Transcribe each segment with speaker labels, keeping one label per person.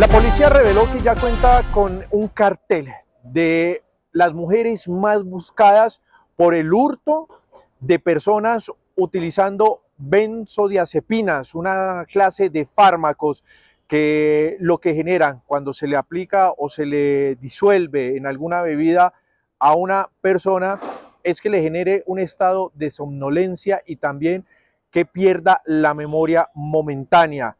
Speaker 1: La policía reveló que ya cuenta con un cartel de las mujeres más buscadas por el hurto de personas utilizando benzodiazepinas, una clase de fármacos que lo que generan cuando se le aplica o se le disuelve en alguna bebida a una persona es que le genere un estado de somnolencia y también que pierda la memoria momentánea.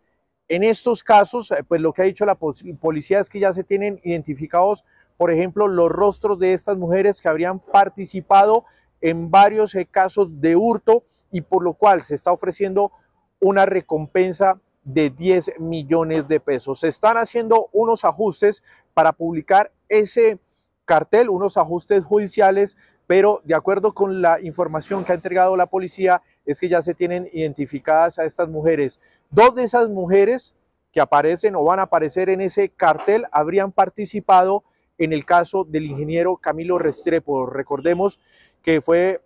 Speaker 1: En estos casos, eh, pues lo que ha dicho la policía es que ya se tienen identificados, por ejemplo, los rostros de estas mujeres que habrían participado en varios eh, casos de hurto y por lo cual se está ofreciendo una recompensa de 10 millones de pesos. Se están haciendo unos ajustes para publicar ese cartel, unos ajustes judiciales, pero de acuerdo con la información que ha entregado la policía, es que ya se tienen identificadas a estas mujeres. Dos de esas mujeres que aparecen o van a aparecer en ese cartel habrían participado en el caso del ingeniero Camilo Restrepo. Recordemos que fue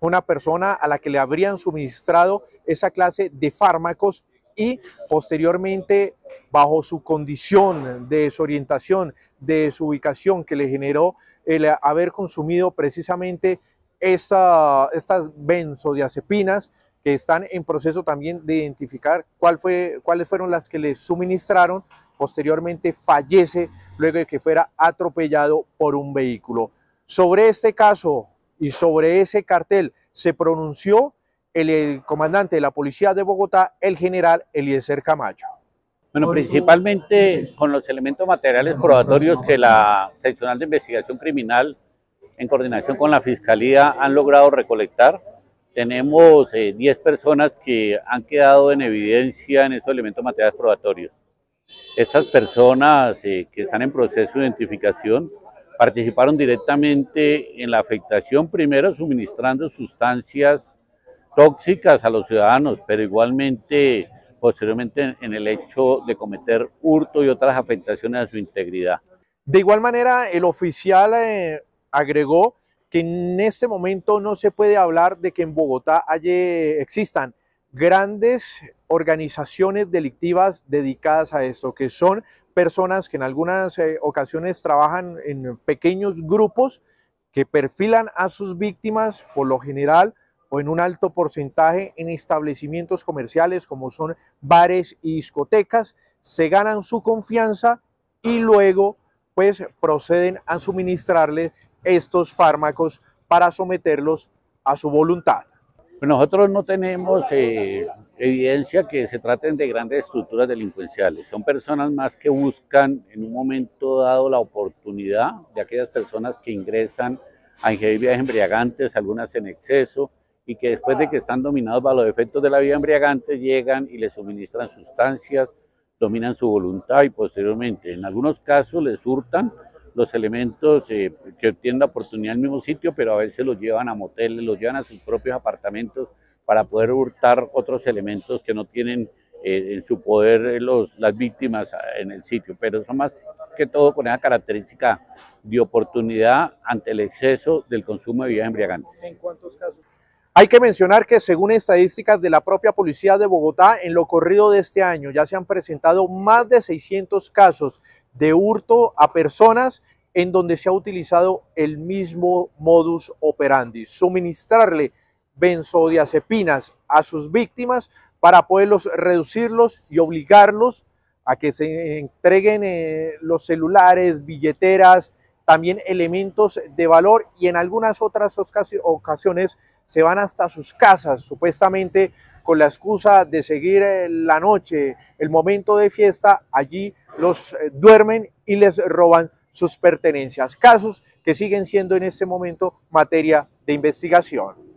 Speaker 1: una persona a la que le habrían suministrado esa clase de fármacos y posteriormente bajo su condición de desorientación, de desubicación que le generó el haber consumido precisamente estas benzodiazepinas que están en proceso también de identificar cuál fue, cuáles fueron las que le suministraron, posteriormente fallece luego de que fuera atropellado por un vehículo. Sobre este caso y sobre ese cartel se pronunció el, comandante de la Policía de Bogotá, el general Eliezer Camacho.
Speaker 2: Bueno, principalmente con los elementos materiales probatorios que la seccional de investigación criminal en coordinación con la Fiscalía han logrado recolectar. Tenemos 10 eh, personas que han quedado en evidencia en esos elementos materiales probatorios. Estas personas eh, que están en proceso de identificación participaron directamente en la afectación, primero suministrando sustancias tóxicas a los ciudadanos, pero igualmente posteriormente en el hecho de cometer hurto y otras afectaciones a su integridad.
Speaker 1: De igual manera, el oficial eh, agregó que en este momento no se puede hablar de que en Bogotá existan grandes organizaciones delictivas dedicadas a esto, que son personas que en algunas eh, ocasiones trabajan en pequeños grupos que perfilan a sus víctimas, por lo general, o en un alto porcentaje en establecimientos comerciales como son bares y discotecas, se ganan su confianza y luego pues proceden a suministrarle estos fármacos para someterlos a su voluntad.
Speaker 2: Nosotros no tenemos eh, evidencia que se traten de grandes estructuras delincuenciales. Son personas más que buscan en un momento dado la oportunidad de aquellas personas que ingresan a ingerir embriagantes, algunas en exceso, y que después de que están dominados por los efectos de la vida embriagante, llegan y les suministran sustancias, dominan su voluntad y posteriormente, en algunos casos les hurtan los elementos eh, que obtienen la oportunidad en el mismo sitio, pero a veces los llevan a moteles, los llevan a sus propios apartamentos para poder hurtar otros elementos que no tienen eh, en su poder eh, los, las víctimas en el sitio, pero son más que todo con esa característica de oportunidad ante el exceso del consumo de bebidas embriagantes.
Speaker 1: ¿En cuántos casos? Hay que mencionar que según estadísticas de la propia Policía de Bogotá, en lo corrido de este año ya se han presentado más de 600 casos de hurto a personas en donde se ha utilizado el mismo modus operandi, suministrarle benzodiazepinas a sus víctimas para poderlos reducirlos y obligarlos a que se entreguen eh, los celulares, billeteras, también elementos de valor y en algunas otras ocasiones se van hasta sus casas, supuestamente con la excusa de seguir eh, la noche, el momento de fiesta, allí los eh, duermen y les roban sus pertenencias. Casos que siguen siendo en este momento materia de investigación.